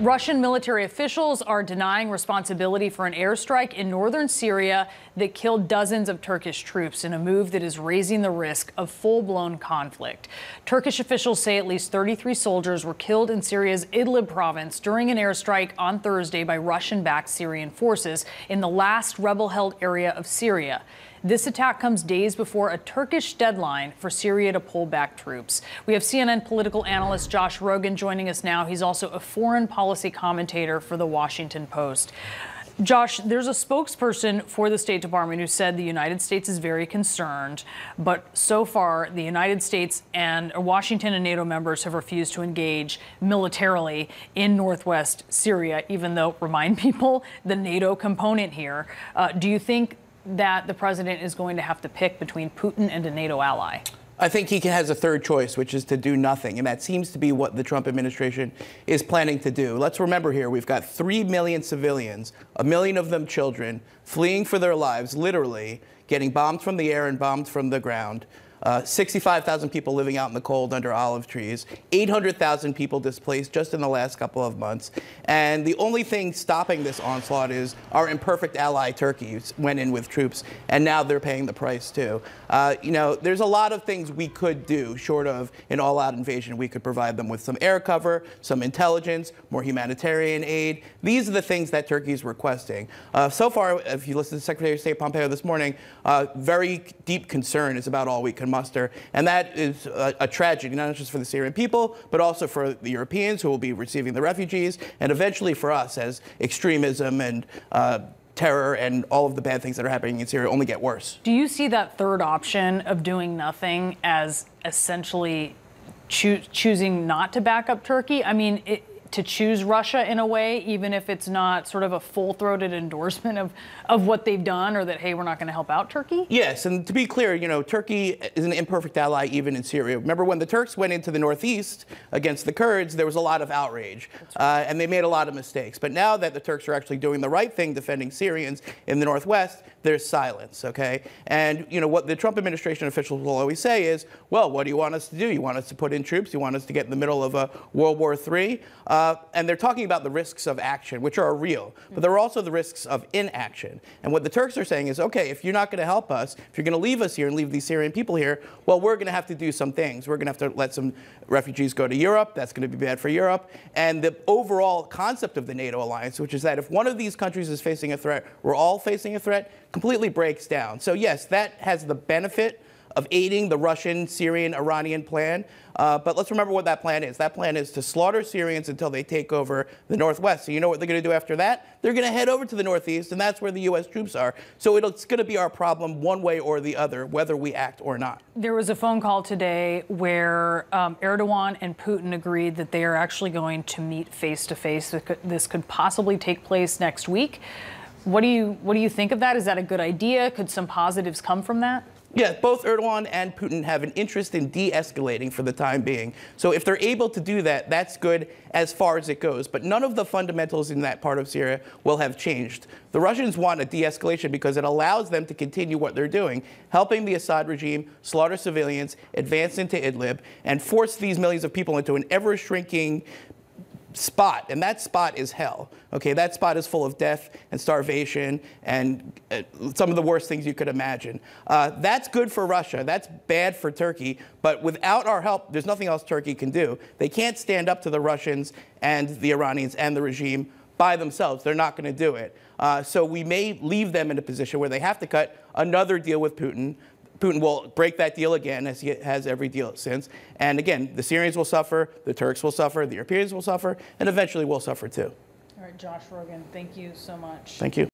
Russian military officials are denying responsibility for an airstrike in northern Syria that killed dozens of Turkish troops in a move that is raising the risk of full blown conflict. Turkish officials say at least 33 soldiers were killed in Syria's Idlib province during an airstrike on Thursday by Russian backed Syrian forces in the last rebel held area of Syria. This attack comes days before a Turkish deadline for Syria to pull back troops. We have CNN political analyst Josh Rogin joining us now. He's also a foreign policy commentator for The Washington Post. Josh, there's a spokesperson for the State Department who said the United States is very concerned, but so far the United States and Washington and NATO members have refused to engage militarily in northwest Syria, even though, remind people, the NATO component here. Uh, do you think that the president is going to have to pick between Putin and a NATO ally? I think he has a third choice, which is to do nothing. And that seems to be what the Trump administration is planning to do. Let's remember here we've got 3 million civilians, a million of them children, fleeing for their lives, literally, getting bombed from the air and bombed from the ground. Uh, 65,000 people living out in the cold under olive trees, 800,000 people displaced just in the last couple of months. And the only thing stopping this onslaught is our imperfect ally Turkey went in with troops, and now they're paying the price too. Uh, you know, there's a lot of things we could do short of an all-out invasion. We could provide them with some air cover, some intelligence, more humanitarian aid. These are the things that Turkey is requesting. Uh, so far, if you listen to Secretary of State Pompeo this morning, uh, very deep concern is about all we can muster. And that is a, a, tragedy, not just for the Syrian people, but also for the Europeans who will be receiving the refugees, and eventually for us as extremism and uh, terror and all of the bad things that are happening in Syria only get worse. Do you see that third option of doing nothing as essentially choo choosing not to back up Turkey? I mean, it, to choose Russia in a way, even if it's not sort of a full-throated endorsement of, of what they've done or that, hey, we're not going to help out Turkey? Yes, and to be clear, you know, Turkey is an imperfect ally even in Syria. Remember when the Turks went into the northeast against the Kurds, there was a lot of outrage, right. uh, and they made a lot of mistakes. But now that the Turks are actually doing the right thing, defending Syrians in the northwest, there's silence, okay? And, you know, what the Trump administration officials will always say is, well, what do you want us to do? You want us to put in troops? You want us to get in the middle of a World War III? Uh, Uh, and they're talking about the risks of action, which are real, but there are also the risks of inaction. And what the Turks are saying is, okay, if you're not going to help us, if you're going to leave us here and leave these Syrian people here, well, we're going to have to do some things. We're going to have to let some refugees go to Europe. That's going to be bad for Europe. And the overall concept of the NATO alliance, which is that if one of these countries is facing a threat, we're all facing a threat, completely breaks down. So yes, that has the benefit of aiding the Russian, Syrian, Iranian plan. Uh, but let's remember what that plan is. That plan is to slaughter Syrians until they take over the northwest. So you know what they're going to do after that? They're going to head over to the northeast, and that's where the U.S. troops are. So it's going to be our problem one way or the other, whether we act or not. There was a phone call today where um, Erdogan and Putin agreed that they are actually going to meet face to face. This could possibly take place next week. What do you what do you think of that? Is that a good idea? Could some positives come from that? Yeah, both Erdogan and Putin have an interest in de-escalating for the time being. So if they're able to do that, that's good as far as it goes. But none of the fundamentals in that part of Syria will have changed. The Russians want a de-escalation because it allows them to continue what they're doing, helping the Assad regime slaughter civilians, advance into Idlib, and force these millions of people into an ever-shrinking spot, and that spot is hell. Okay, that spot is full of death and starvation and uh, some of the worst things you could imagine. Uh, that's good for Russia. That's bad for Turkey. But without our help, there's nothing else Turkey can do. They can't stand up to the Russians and the Iranians and the regime by themselves. They're not going to do it. Uh, so we may leave them in a position where they have to cut another deal with Putin. Putin will break that deal again, as he has every deal since. And again, the Syrians will suffer, the Turks will suffer, the Europeans will suffer, and eventually we'll suffer too. All right, Josh Rogin, thank you so much. Thank you.